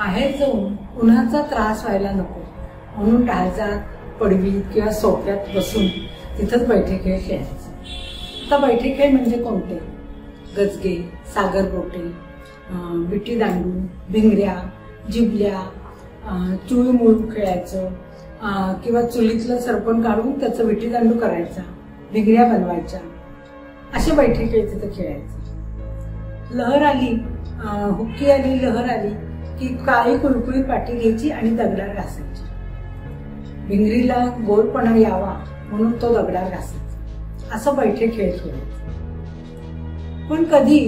बाहेर जाऊन उन्हाचा त्रास व्हायला नको. म्हणून टाळजात पडवीत किंवा सोफ्यात बसून तिथंच बैठे खेळ खेळायचे. आता बैठे खेळ म्हणजे कोणते? गजगे सागरगोटे अं, विटी दांडू भिंगऱ्या जिबल्या चुळमुळ खेळायचं किंवा चुलीतलं सरपण काढून त्याचं विटी दांडू करायचा भिंगऱ्या बनवायच्या. असे बैठे खेळ तिथं खेळायचे. लहर आली हुक्की आली लहर आली की काळी कुळकुळी पाठी घ्यायची आणि दगडा घासायची. भिंगरीला गोलपणा यावा म्हणून तो दगडार घासायचा. असं बैठे खेळ खेळायचे पण कधी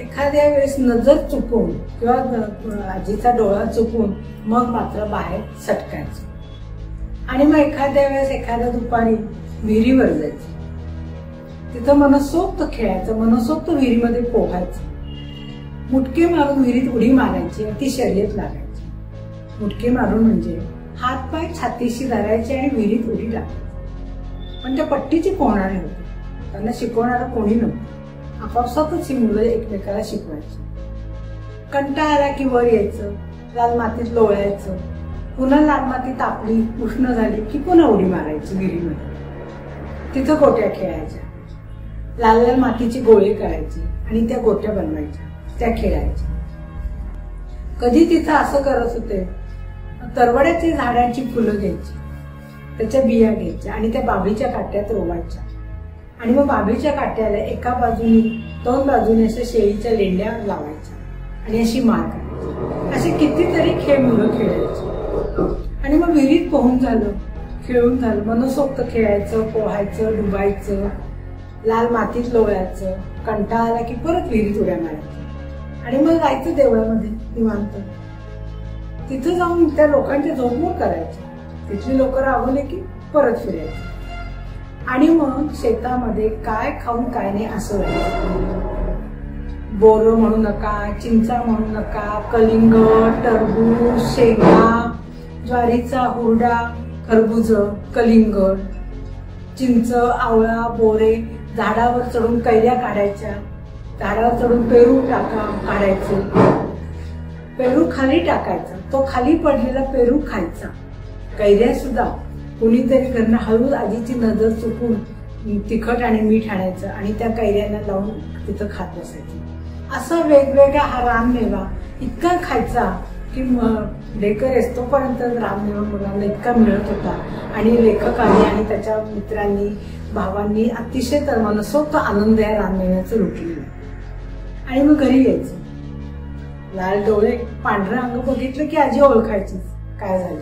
एखाद्या वेळेस नजर चुकून किंवा आजीचा डोळा चुकून मग मात्र बाहेर सटकायचं. आणि मग एखाद्या वेळेस एखाद्या दुपारी विहिरीवर जायचं. तिथं मनसोक्त खेळायचं मनसोक्त विहिरीमध्ये पोहायचं. मुटके मारून विहिरीत उडी मारायची आणि ती शर्यत लागायची. मुटके मारून म्हणजे हात पाय छातीशी धरायचे आणि विहिरीत उडी टाकायची पण त्या पट्टीची पोहणारे होती? त्यांना शिकवणारं कोणी नव्हतं. आपापसातच ही मुलं एकमेकाला शिकवायची. कंटाळा आला की वर यायचं लाल मातीत लोळायचं. पुन्हा लाल माती तापली उष्ण झाली की पुन्हा उडी मारायची विहिरीमध्ये. तिथं गोट्या खेळायच्या. लाल लाल मातीची गोळे करायची आणि त्या गोट्या बनवायच्या. त्या खेळायच्या कधी तिथं असं करत होते तरवड्याची झाडांची फुलं घ्यायची त्याच्या बिया घ्यायच्या आणि त्या बाबीच्या काट्यात रोवायच्या. आणि मग बाबीच्या काट्याला एका बाजूने दोन बाजूने अशा शेळीच्या लेंड्या लावायच्या आणि अशी मार करायची. असे कितीतरी खेळ मुलं खेळायचे. आणि मग विहिरीत पोहून झालं खेळून झालं मनसोक्त खेळायचं पोहायचं डुबायचं लाल मातीत लोळायचं कंटाळा आला की परत विहिरीत उड्या मारायचं आणि मग जायचं देवळामध्ये निवांत. तिथं जाऊन त्या लोकांची झोपमोड करायची. तिथली लोक राबवले की परत फिरायचे. आणि मग शेतामध्ये काय खाऊन काय नाही असं बोर म्हणू नका चिंचा म्हणू नका कलिंग टरबूज शेंगा ज्वारीचा हुरडा खरबूज कलिंगड चिंच आवळा बोरे झाडावर चढून कैऱ्या काढायच्या. झाडावर चढून पेरू टाका काढायचं. पेरू खाली टाकायचा. तो खाली पडलेला पेरू खायचा. कैऱ्या सुद्धा कुणीतरी घरनं हळू आधीची नजर चुकून तिखट आणि मीठ आणायचं आणि त्या कैऱ्यांना लावून तिथं खात बसायचं. असा वेगवेगळा हा राममेवा इतका खायचा की लेकर असतोपर्यंत राममेवा मुलांना इतका मिळत होता. आणि लेखकांनी आणि त्याच्या मित्रांनी भावांनी अतिशय तर मनसोक्त आनंद या राममेव्याचं लुटलेलं. आणि मग घरी यायचं. लाल डोळे पांढरं अंग बघितलं की आजी ओळखायची. काय झालं?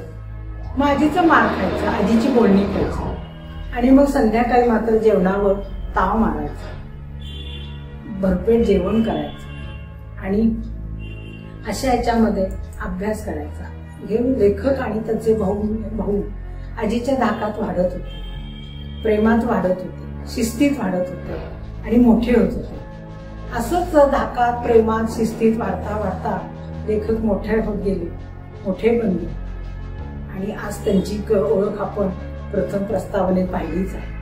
मग आजीचं मार खायचं आजीची बोलणी खायची. आणि मग संध्याकाळी मात्र जेवणावर ताव मारायचा. भरपेट जेवण करायचं. आणि अशा याच्यामध्ये अभ्यास करायचा. घेऊन लेखक आणि त्याचे भाऊ भाऊ आजीच्या धाकात वाढत होते. प्रेमात वाढत होते. शिस्तीत वाढत होते. आणि मोठे होत होते. असंच धाकात प्रेमात शिस्तीत वाढता वाढता लेखक मोठे होत गेले मोठे बनले. आणि आज त्यांची क- ओळख आपण प्रथम प्रस्तावनेत पाहिलीच आहे.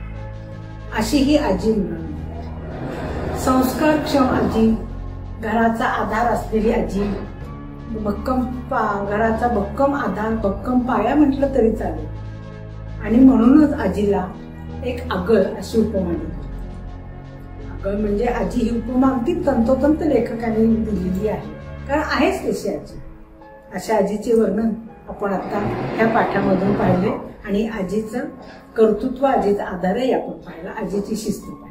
अशी ही आजी संस्कारक्षम आजी घराचा आधार असलेली आजी भक्कम पा घराचा भक्कम आधार भक्कम पाया म्हटलं तरी चालेल. आणि म्हणूनच आजीला एक आगळ अशी उपमा दिली आगळ म्हणजे आजी ही उपमा अगदी तंतोतंत लेखकांनी दिलेली आहे. कारण आहेच तशी आजी. अशा आजीचे वर्णन आपण आता ह्या पाठामधून पाहिले आणि आजीचं कर्तृत्व आजीचा आधारही आपण पाहिला आजीची शिस्त पाहिली.